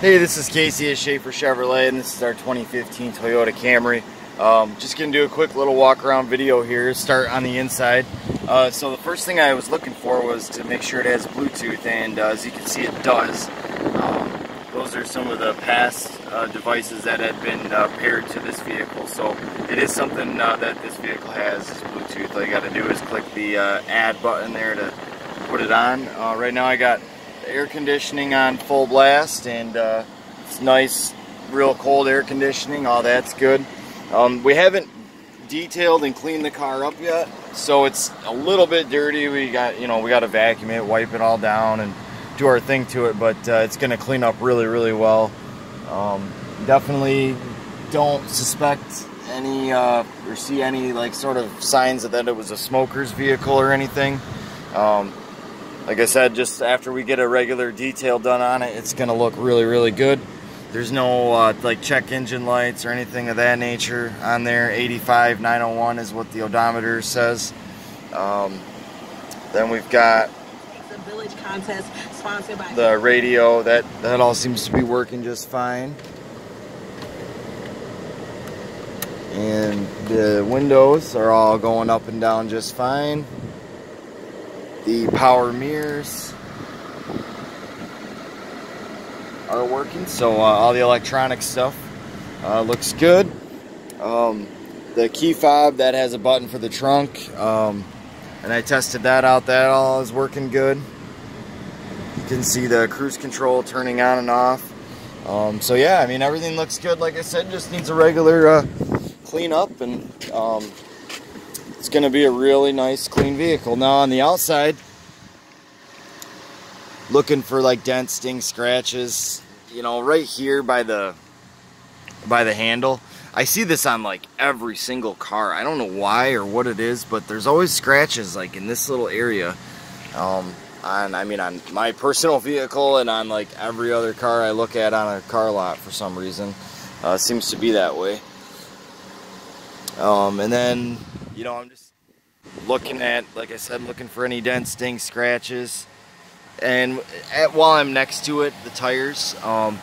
Hey, this is Kasey at Schafer Chevrolet, and this is our 2015 Toyota Camry. Um, just gonna do a quick little walk around video here, start on the inside. Uh, so the first thing I was looking for was to make sure it has Bluetooth, and uh, as you can see it does. Um, those are some of the past uh, devices that had been uh, paired to this vehicle. So it is something uh, that this vehicle has, is Bluetooth. All you gotta do is click the uh, add button there to put it on. right now I got air conditioning on full blast and uh, it's nice real cold air conditioning all that's good. Um, we haven't detailed and cleaned the car up yet so it's a little bit dirty. We got you know we got to vacuum it wipe it all down and do our thing to it but uh, it's going to clean up really really well. Um, definitely don't suspect any uh, or see any like sort of signs that it was a smoker's vehicle or anything. Um, like I said, just after we get a regular detail done on it, it's going to look really, really good. There's no uh, like check engine lights or anything of that nature on there. 85 901 is what the odometer says. Um, then we've got the village contest sponsored by the radio. That that all seems to be working just fine. And the windows are all going up and down just fine the power mirrors are working so uh, all the electronic stuff uh, looks good. Um, the key fob that has a button for the trunk um, and I tested that out that all is working good. You can see the cruise control turning on and off. Um, so yeah I mean everything looks good. Like I said just needs a regular uh, clean up and um, it's going to be a really nice clean vehicle. Now on the outside, looking for like dents, stings, scratches, you know, right here by the by the handle. I see this on like every single car. I don't know why or what it is, but there's always scratches like in this little area. Um, on, I mean, on my personal vehicle and on like every other car I look at on a car lot for some reason. Uh, seems to be that way. Um, and then you know, I'm just looking at, like I said, looking for any dents, stings, scratches. And at, while I'm next to it, the tires, um,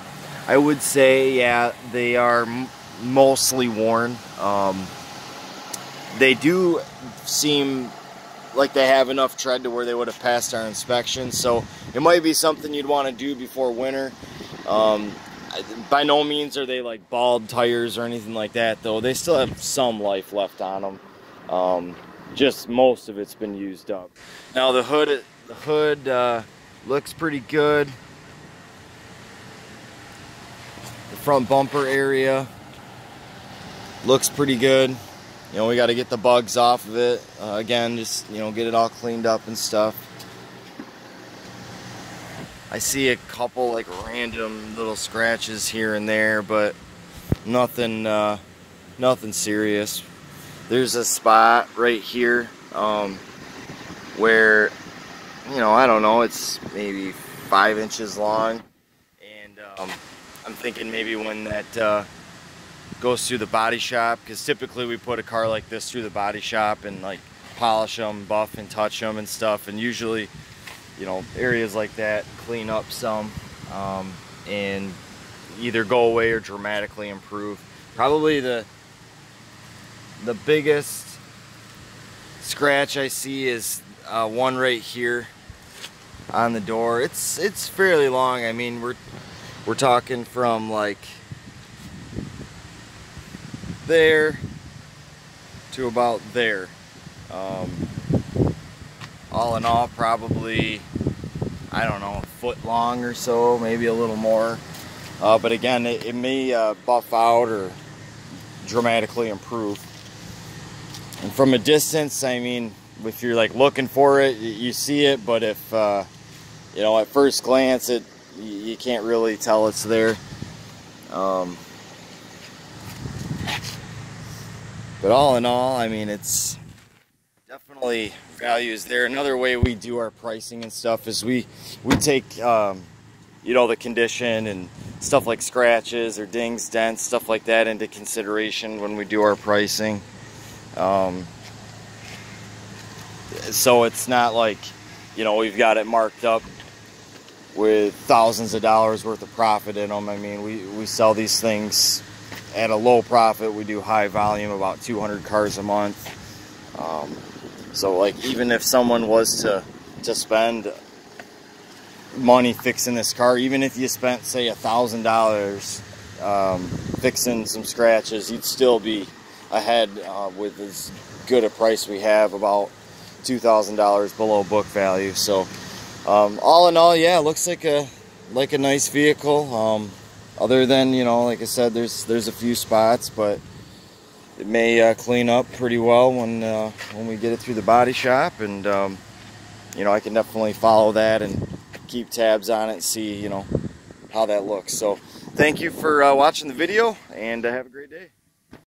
I would say, yeah, they are mostly worn. Um, they do seem like they have enough tread to where they would have passed our inspection. So it might be something you'd want to do before winter. Um, by no means are they like bald tires or anything like that, though. They still have some life left on them. Um, just most of it's been used up. Now the hood, the hood uh, looks pretty good. The front bumper area looks pretty good. You know, we got to get the bugs off of it. Uh, again, just, you know, get it all cleaned up and stuff. I see a couple like random little scratches here and there, but nothing, uh, nothing serious there's a spot right here um, where, you know, I don't know, it's maybe five inches long. And um, I'm thinking maybe when that uh, goes through the body shop, because typically we put a car like this through the body shop and like polish them, buff and touch them and stuff. And usually, you know, areas like that clean up some um, and either go away or dramatically improve. Probably the the biggest scratch I see is uh, one right here on the door. It's it's fairly long. I mean, we're we're talking from like there to about there. Um, all in all, probably I don't know, a foot long or so, maybe a little more. Uh, but again, it, it may uh, buff out or dramatically improve. And from a distance, I mean, if you're like looking for it, you see it, but if, uh, you know, at first glance, it you can't really tell it's there. Um, but all in all, I mean, it's definitely value is there. Another way we do our pricing and stuff is we, we take, um, you know, the condition and stuff like scratches or dings, dents, stuff like that into consideration when we do our pricing. Um, so it's not like, you know, we've got it marked up with thousands of dollars worth of profit in them. I mean, we, we sell these things at a low profit. We do high volume, about 200 cars a month. Um, so like even if someone was to, to spend money fixing this car, even if you spent say a thousand dollars um, fixing some scratches, you'd still be ahead uh, with as good a price we have, about $2,000 below book value. So um, all in all, yeah, looks like a like a nice vehicle. Um, other than you know, like I said, there's there's a few spots, but it may uh, clean up pretty well when uh, when we get it through the body shop, and um, you know, I can definitely follow that and keep tabs on it and see you know how that looks. So thank you for uh, watching the video, and uh, have a great day.